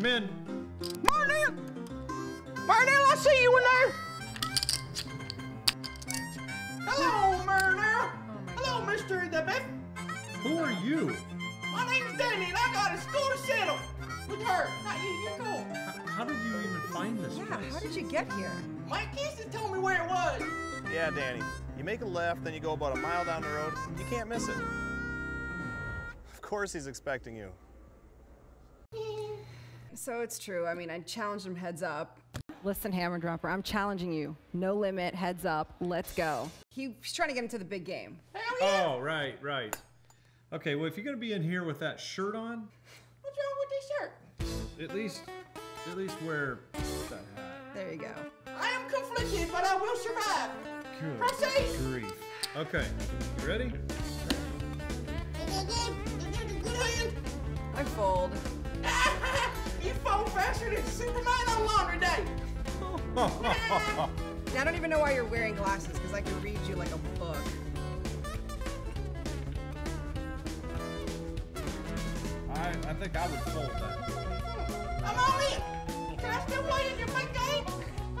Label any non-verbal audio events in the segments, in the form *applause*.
Come in. Marnell! Marnell, I see you in there! Hello, Marnell! Hello, Mr. The Who are you? My name's Danny, and I got a score to settle! With her! Not you, you're cool! H- How did you even find this Yeah, place? how did you get here? Mike Houston told me where it was! Yeah, Danny. You make a left, then you go about a mile down the road. You can't miss it. Of course he's expecting you. So it's true. I mean, I challenged him heads up. Listen, Hammer Dropper, I'm challenging you. No limit, heads up, let's go. He- He's trying to get into the big game. Hell yeah! Oh, right, right. Okay, well, if you're gonna be in here with that shirt on, What's wrong with this shirt? at least, at least wear that hat. There you go. I am conflicted, but I will survive! Good Proceed. grief. Okay, you ready? Good hand! I fold. You fall Superman on laundry day! *laughs* I don't even know why you're wearing glasses, because I can read you like a book. I, I think I would fold that. I'm all in! Can I still play in your big game?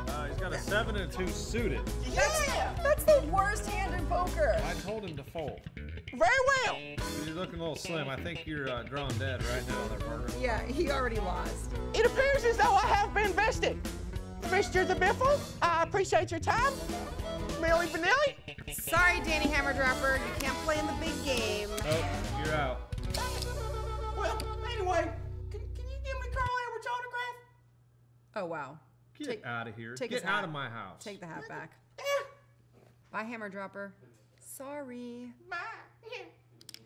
Uh, he's got a seven and a two suited. Yeah! That's the worst hand in poker. I told him to fold. Very well! You're looking a little slim. I think you're uh, drawing dead right now, there, partner. Yeah, he already lost. It appears as though I have been vested. Mr. The Biffle, I appreciate your time. Milli Vanilli, Sorry, Danny Hammerdropper, you can't play in the big game. Oh, you're out. well, anyway, can, can you give me Carl Edwards' autograph? Oh, wow. Get Take- out of here. take Get his out hat. of my house. Take the hat back. Eh, Bye, Hammerdropper. Sorry.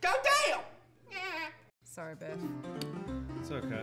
Go damn! Sorry, Beth. It's okay.